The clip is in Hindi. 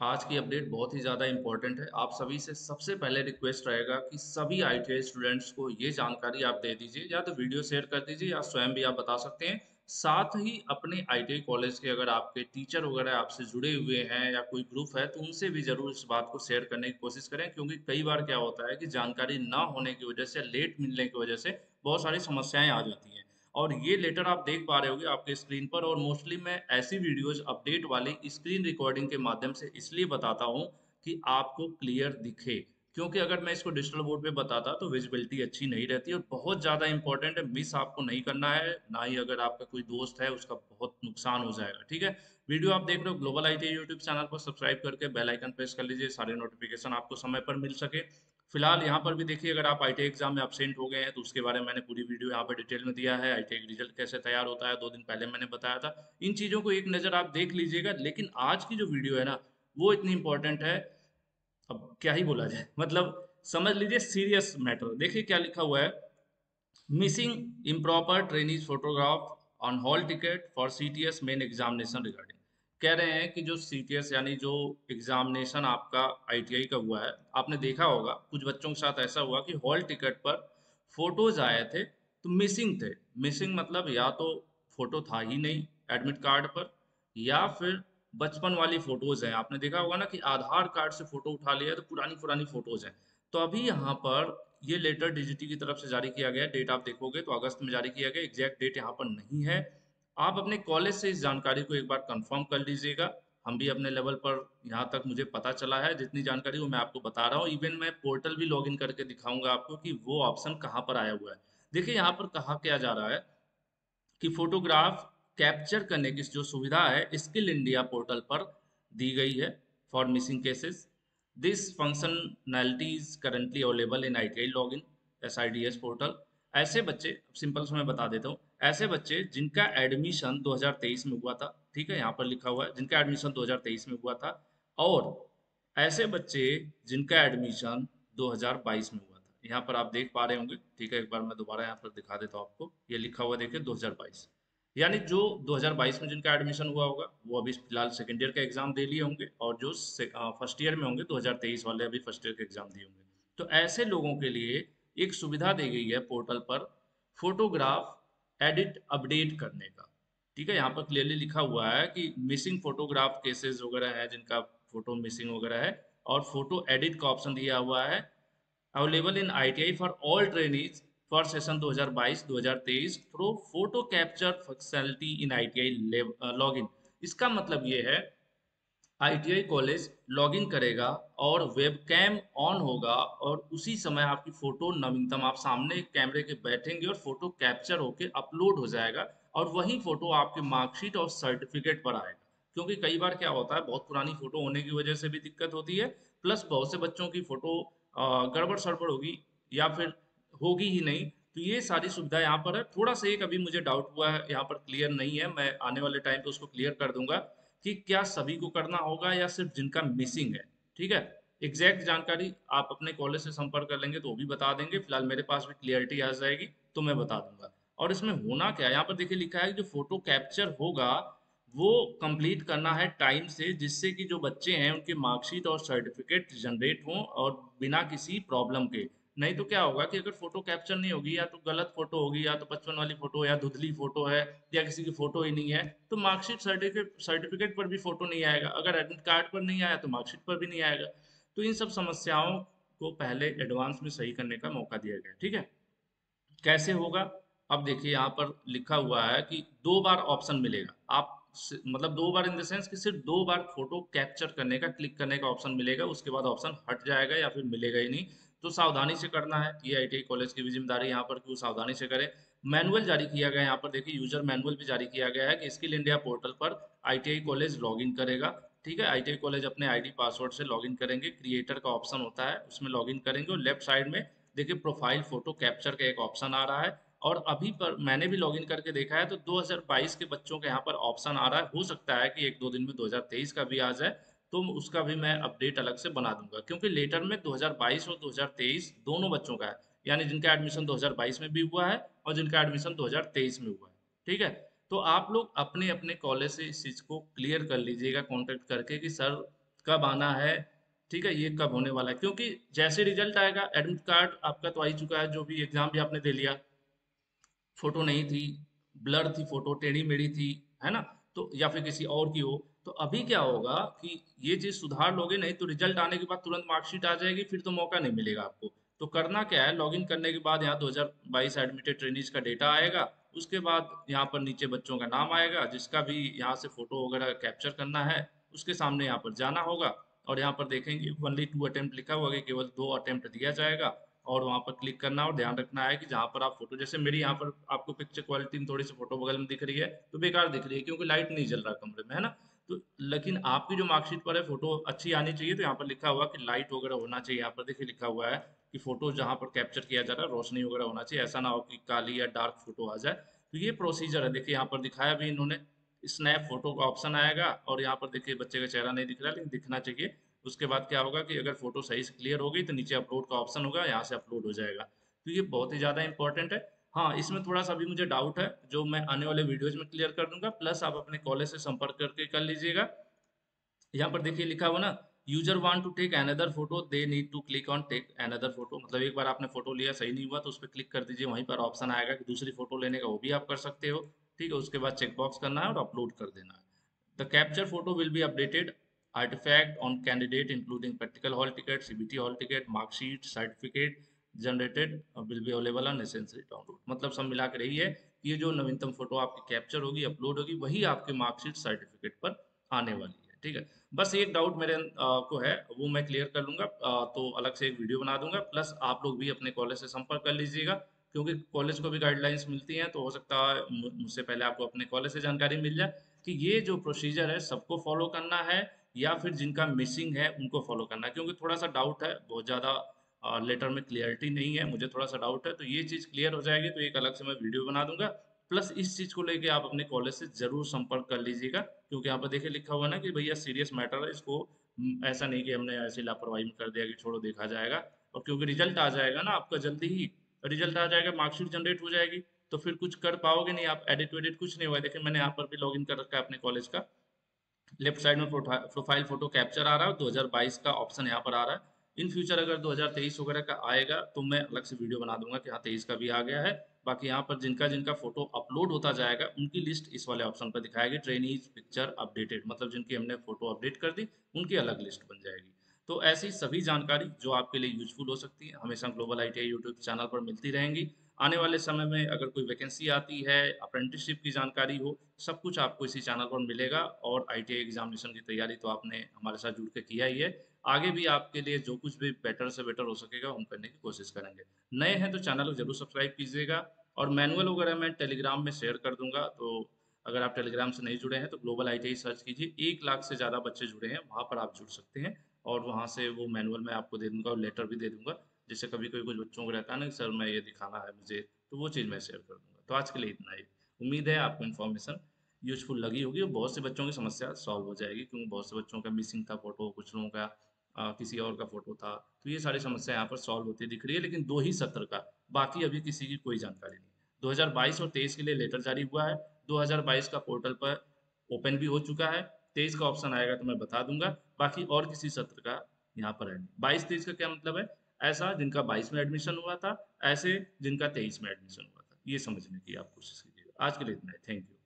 आज की अपडेट बहुत ही ज़्यादा इम्पोर्टेंट है। आप सभी से सबसे पहले रिक्वेस्ट रहेगा कि सभी आईटीआई स्टूडेंट्स को ये जानकारी आप दे दीजिए, या तो वीडियो शेयर कर दीजिए, या स्वयं भी आप बता सकते हैं। साथ ही अपने आईटीआई कॉलेज के अगर आपके टीचर वगैरह आपसे जुड़े हुए हैं, या कोई ग्रुप है तो उनसे भी ज़रूर इस बात को शेयर करने की कोशिश करें, क्योंकि कई बार क्या होता है कि जानकारी ना होने की वजह से लेट मिलने की वजह से बहुत सारी समस्याएँ आ जाती हैं। और ये लेटर आप देख पा रहे होगे आपके स्क्रीन पर और मोस्टली मैं ऐसी वीडियोस अपडेट वाली स्क्रीन रिकॉर्डिंग के माध्यम से इसलिए बताता हूँ कि आपको क्लियर दिखे। क्योंकि अगर मैं इसको डिजिटल बोर्ड पे बताता तो विजिबिलिटी अच्छी नहीं रहती और बहुत ज़्यादा इंपॉर्टेंट है मिस आपको नहीं करना है, ना ही अगर आपका कोई दोस्त है, उसका बहुत नुकसान हो जाएगा, ठीक है? वीडियो आप देख रहे हो ग्लोबल आईटी यूट्यूब चैनल को सब्सक्राइब करके बेल आइकन प्रेस कर लीजिए, सारे नोटिफिकेशन आपको समय पर मिल सके। फ़िलहाल यहाँ पर भी देखिए, अगर आप आई एग्ज़ाम में अपसेंट हो गए हैं तो उसके बारे में मैंने पूरी वीडियो यहाँ पर डिटेल में दिया है आई रिज़ल्ट कैसे तैयार होता है, दो दिन पहले मैंने बताया था। इन चीज़ों को एक नज़र आप देख लीजिएगा, लेकिन आज की जो वीडियो है ना, वो इतनी इंपॉर्टेंट है। अब क्या ही बोला जाए मतलब समझ लीजिए सीरियस मैटर देखिए क्या लिखा हुआ है। Missing improper trainees photograph on hall ticket for C T S main examination regarding कह रहे हैं कि जो सी यानी जो एग्जामिनेशन आपका आईटीआई का हुआ है, आपने देखा होगा, कुछ बच्चों के साथ ऐसा हुआ कि हॉल टिकट पर फ़ोटोज़ आए थे तो मिसिंग थे। मिसिंग मतलब या तो फ़ोटो था ही नहीं एडमिट कार्ड पर, या फिर बचपन वाली फ़ोटोज़ हैं। आपने देखा होगा ना कि आधार कार्ड से फ़ोटो उठा लिया तो पुरानी पुरानी फ़ोटोज़ हैं। तो अभी यहाँ पर ये लेटर डीजीटी की तरफ़ से जारी किया गया डेट आप देखोगे तो अगस्त में जारी किया गया एग्जैक्ट डेट यहाँ पर नहीं है। आप अपने कॉलेज से इस जानकारी को एक बार कंफर्म कर लीजिएगा। हम भी अपने लेवल पर यहाँ तक मुझे पता चला है, जितनी जानकारी वो मैं आपको बता रहा हूँ। इवन मैं पोर्टल भी लॉगिन करके दिखाऊँगा आपको कि वो ऑप्शन कहाँ पर आया हुआ है। देखिए, यहाँ पर कहा क्या जा रहा है कि फोटोग्राफ कैप्चर करने की जो सुविधा है स्किल इंडिया पोर्टल पर दी गई है for missing cases this functionality is currently available in I T I log in S I D S portal ऐसे बच्चे सिंपल से मैं बता देता हूँ ऐसे बच्चे जिनका एडमिशन 2023 में हुआ था, ठीक है, यहाँ पर लिखा हुआ है, जिनका एडमिशन 2023 में हुआ था, और ऐसे बच्चे जिनका एडमिशन 2022 में हुआ था। यहाँ पर आप देख पा रहे होंगे, ठीक है, एक बार मैं दोबारा यहाँ पर दिखा देता हूँ आपको, ये लिखा हुआ देखिए 2022 यानी जो 2022 में जिनका एडमिशन हुआ होगा, वो अभी फ़िलहाल सेकेंड ईयर का एग्ज़ाम दे लिए होंगे, और जो फ़र्स्ट ईयर में होंगे 2023 वाले अभी फ़र्स्ट ईयर के एग्ज़ाम दिए होंगे। तो ऐसे लोगों के लिए एक सुविधा दी गई है पोर्टल पर फोटोग्राफ एडिट अपडेट करने का। ठीक है, यहाँ पर क्लियरली लिखा हुआ है कि मिसिंग फोटोग्राफ केसेस वगैरह है जिनका फ़ोटो मिसिंग वगैरह है और फ़ोटो एडिट का ऑप्शन दिया हुआ है। Available in ITI for all trainees for session 2022-2023 through photo capture facility in ITI आई इसका मतलब ये है आईटीआई कॉलेज लॉगिन करेगा और वेबकैम ऑन होगा और उसी समय आपकी फ़ोटो नवीनतम, आप सामने कैमरे के बैठेंगे और फ़ोटो कैप्चर होके अपलोड हो जाएगा और वही फ़ोटो आपके मार्कशीट और सर्टिफिकेट पर आएगा। क्योंकि कई बार क्या होता है, बहुत पुरानी फ़ोटो होने की वजह से भी दिक्कत होती है प्लस बहुत से बच्चों की फ़ोटो गड़बड़ सड़बड़ होगी या फिर होगी ही नहीं। तो ये सारी सुविधा यहाँ पर है। थोड़ा सा एक अभी मुझे डाउट हुआ है, यहाँ पर क्लियर नहीं है, मैं आने वाले टाइम पे उसको क्लियर कर दूँगा। कि क्या सभी को करना होगा या सिर्फ़ जिनका मिसिंग है, ठीक है? एग्जैक्ट जानकारी आप अपने कॉलेज से संपर्क कर लेंगे तो वो भी बता देंगे। फ़िलहाल मेरे पास भी क्लियरिटी आ जाएगी तो मैं बता दूँगा। और इसमें होना क्या है? यहाँ पर देखिए लिखा है जो फ़ोटो कैप्चर होगा, वो कंप्लीट करना है टाइम से, जिससे कि जो बच्चे हैं, उनके मार्कशीट और सर्टिफिकेट जनरेट हों और बिना किसी प्रॉब्लम के। नहीं तो क्या होगा कि अगर फ़ोटो कैप्चर नहीं होगी या तो गलत फ़ोटो होगी या तो बचपन वाली फ़ोटो या धुधली फ़ोटो है या किसी की फ़ोटो ही नहीं है तो मार्कशीट सर्टिफिकेट सर्टिफिकेट पर भी फ़ोटो नहीं आएगा। अगर एडमिट कार्ड पर नहीं आया तो मार्कशीट पर भी नहीं आएगा। तो इन सब समस्याओं को पहले एडवांस में सही करने का मौका दिया गया, ठीक है? कैसे होगा? अब देखिए, यहाँ पर लिखा हुआ है कि दो बार ऑप्शन मिलेगा। आप मतलब दो बार इन द सेंस कि सिर्फ़ दो बार फ़ोटो कैप्चर करने का क्लिक करने का ऑप्शन मिलेगा, उसके बाद ऑप्शन हट जाएगा या फिर मिलेगा ही नहीं। तो सावधानी से करना है। ये आई कॉलेज की भी ज़िम्मेदारी यहाँ पर कि सावधानी से करें। मैनुअल जारी किया गया है। यहाँ पर देखिए यूज़र मैनुअल भी जारी किया गया है कि स्किल इंडिया पोर्टल पर आई कॉलेज लॉगिन करेगा। ठीक है? आई कॉलेज अपने आईडी पासवर्ड से लॉगिन करेंगे। क्रिएटर का ऑप्शन होता है, उसमें लॉगिन करेंगे और लेफ़्ट साइड में देखिए प्रोफ़ाइल फ़ोटो कैप्चर का एक ऑप्शन आ रहा है। और अभी पर मैंने भी लॉगिन करके देखा है तो 2022 के बच्चों के यहाँ पर ऑप्शन आ रहा है। हो सकता है कि एक दो दिन में 2023 का भी आ जाए। तो उसका भी मैं अपडेट अलग से बना दूँगा। क्योंकि लेटर में 2022 और 2023 दोनों बच्चों का है। यानी जिनका एडमिशन 2022 में भी हुआ है और जिनका एडमिशन 2023 में हुआ है। ठीक है? तो आप लोग अपने अपने कॉलेज से इस चीज़ को क्लियर कर लीजिएगा कॉन्टेक्ट करके कि सर कब आना है, ठीक है? ये कब होने वाला है। क्योंकि जैसे रिज़ल्ट आएगा एडमिट कार्ड आपका तो आ ही चुका है, जो भी एग्ज़ाम भी आपने दे लिया। फ़ोटो नहीं थी ब्लर थी फ़ोटो टेढ़ी मेढ़ी थी, है ना? तो या फिर किसी और की हो तो अभी क्या होगा कि ये चीज़ सुधार लोगे नहीं तो रिज़ल्ट आने के बाद तुरंत मार्कशीट आ जाएगी, फिर तो मौका नहीं मिलेगा आपको। तो करना क्या है लॉगिन करने के बाद यहाँ 2022 एडमिटेड ट्रेनिज का डेटा आएगा, उसके बाद यहाँ पर नीचे बच्चों का नाम आएगा, जिसका भी यहाँ से फ़ोटो वगैरह कैप्चर करना है, उसके सामने यहाँ पर जाना होगा, और यहाँ पर देखेंगे ओनली टू अटेम्प्ट लिखा हुआ है केवल दो अटेम्प्ट दिया जाएगा, और वहाँ पर क्लिक करना और ध्यान रखना है कि जहाँ पर आप फ़ोटो जैसे मेरी यहाँ पर आपको पिक्चर क्वालिटी में थोड़ी सी फ़ोटो बगल में दिख रही है तो बेकार दिख रही है, क्योंकि लाइट नहीं जल रहा कमरे में, है ना? तो लेकिन आपकी जो मार्कशीट पर है, फ़ोटो अच्छी आनी चाहिए। तो यहाँ पर लिखा हुआ कि लाइट वगैरह होना चाहिए। यहाँ पर देखिए लिखा हुआ है कि फ़ोटो जहाँ पर कैप्चर किया जा रहा है, रोशनी वगैरह होना चाहिए। ऐसा ना हो कि काली या डार्क फ़ोटो आ जाए। तो ये प्रोसीजर है। देखिए यहाँ पर दिखाया भी इन्होंने स्नैप फ़ोटो का ऑप्शन आएगा और यहाँ पर देखिए बच्चे का चेहरा नहीं दिख रहा, लेकिन दिखना चाहिए। उसके बाद क्या होगा कि अगर फ़ोटो सही से क्लियर हो गई तो नीचे अपलोड का ऑप्शन होगा, यहाँ से अपलोड हो जाएगा। तो ये बहुत ही ज़्यादा इंपॉर्टेंट है। हाँ इसमें थोड़ा सा अभी मुझे डाउट है, जो मैं आने वाले वीडियोज़ में क्लियर कर दूँगा प्लस आप अपने कॉलेज से संपर्क करके कर लीजिएगा। यहाँ पर देखिए लिखा हुआ ना user want to take another photo they need to click on take another photo मतलब एक बार आपने फ़ोटो लिया, सही नहीं हुआ तो उस पर क्लिक कर दीजिए, वहीं पर ऑप्शन आएगा कि दूसरी फ़ोटो लेने का, वो भी आप कर सकते हो। ठीक है, उसके बाद चेकबॉक्स करना है और अपलोड कर देना है। The capture photo will be updated on candidate, including practical hall ticket cbt hall ticket, mark sheet, certificate generated will be available on essentially download मतलब सब मिला के रही है ये जो नवीनतम फ़ोटो आपकी कैप्चर होगी अपलोड होगी वही आपके मार्कशीट सर्टिफिकेट पर आने वाली है ठीक है? बस एक डाउट मेरे आ, को है वो मैं क्लियर कर लूँगा आ, तो अलग से एक वीडियो बना दूँगा प्लस आप लोग भी अपने कॉलेज से संपर्क कर लीजिएगा क्योंकि कॉलेज को भी गाइडलाइंस मिलती हैं तो हो सकता है मुझसे पहले आपको अपने कॉलेज से जानकारी मिल जाए कि ये जो प्रोसीजर है सबको फॉलो करना है या फिर जिनका मिसिंग है उनको फॉलो करना है क्योंकि थोड़ा सा डाउट है बहुत ज़्यादा लेटर में क्लियरिटी नहीं है, मुझे थोड़ा सा डाउट है तो ये चीज़ क्लियर हो जाएगी तो एक अलग से मैं वीडियो बना दूँगा। प्लस इस चीज़ को लेके आप अपने कॉलेज से ज़रूर संपर्क कर लीजिएगा, क्योंकि यहाँ पर देखिए लिखा हुआ ना कि भैया सीरियस मैटर है, इसको ऐसा नहीं कि हमने ऐसी लापरवाही में कर दिया कि छोड़ो, देखा जाएगा। और क्योंकि रिज़ल्ट आ जाएगा ना आपका जल्दी ही रिज़ल्ट आ जाएगा मार्कशीट जनरेट हो जाएगी तो फिर कुछ कर पाओगे नहीं आप एडिट वेडिट कुछ नहीं हुआ देखिए मैंने यहाँ पर भी लॉगिन कर रखा है अपने कॉलेज का। लेफ़्ट साइड में प्रोफ़ाइल फ़ोटो कैप्चर आ रहा है 2022 का ऑप्शन यहाँ पर आ रहा है। इन फ्यूचर अगर 2023 वगैरह का आएगा तो मैं अलग से वीडियो बना दूँगा कि हाँ तेईस का भी आ गया है। बाकी यहाँ पर जिनका जिनका फ़ोटो अपलोड होता जाएगा, उनकी लिस्ट इस वाले ऑप्शन पर दिखाएगी ट्रेनिज पिक्चर अपडेटेड मतलब जिनकी हमने फ़ोटो अपडेट कर दी, उनकी अलग लिस्ट बन जाएगी। तो ऐसी सभी जानकारी जो आपके लिए यूजफुल हो सकती है, हमेशा global I T YouTube channel पर मिलती रहेंगी। आने वाले समय में अगर कोई वैकेंसी आती है अप्रेंटिसशिप की जानकारी हो, सब कुछ आपको इसी चैनल पर मिलेगा और आईटीआई एग्जामिनेशन की तैयारी तो आपने हमारे साथ जुड़ के किया ही है। आगे भी आपके लिए जो कुछ भी बेटर से बेटर हो सकेगा हम करने की कोशिश करेंगे। नए हैं तो चैनल को ज़रूर सब्सक्राइब कीजिएगा और मैनुअल वगैरह मैं टेलीग्राम में शेयर कर दूँगा तो अगर आप टेलीग्राम से नहीं जुड़े हैं तो ग्लोबल आई सर्च कीजिए। एक लाख से ज़्यादा बच्चे जुड़े हैं, वहाँ पर आप जुड़ सकते हैं और वहाँ से वो मैनुअल मैं आपको दे दूँगा और लेटर भी दे दूँगा जैसे कभी कभी कुछ बच्चों को रहता है ना सर, मैं ये दिखाना है मुझे तो वो चीज़ मैं शेयर कर दूँगा। तो आज के लिए इतना ही। उम्मीद है आपको इन्फॉर्मेशन यूजफुल लगी होगी और बहुत से बच्चों की समस्या सॉल्व हो जाएगी, क्योंकि बहुत से बच्चों का मिसिंग था फ़ोटो कुछ लोगों का आ, किसी और का फ़ोटो था। तो ये सारी समस्या यहाँ पर सॉल्व होती दिख रही है लेकिन दो ही सत्र का। बाकी अभी किसी की कोई जानकारी नहीं। 2022 और 23 के लिए लेटर जारी हुआ है। 2022 का पोर्टल पर ओपन भी हो चुका है। 23 का ऑप्शन आएगा तो मैं बता दूँगा। बाकी और किसी सत्र का यहाँ पर है बाईस तेईस का क्या मतलब है? ऐसा जिनका बाईस में एडमिशन हुआ था ऐसे जिनका तेईस में एडमिशन हुआ था। ये समझने की आप कोशिश कीजिएगा। आज के लिए इतना है। Thank you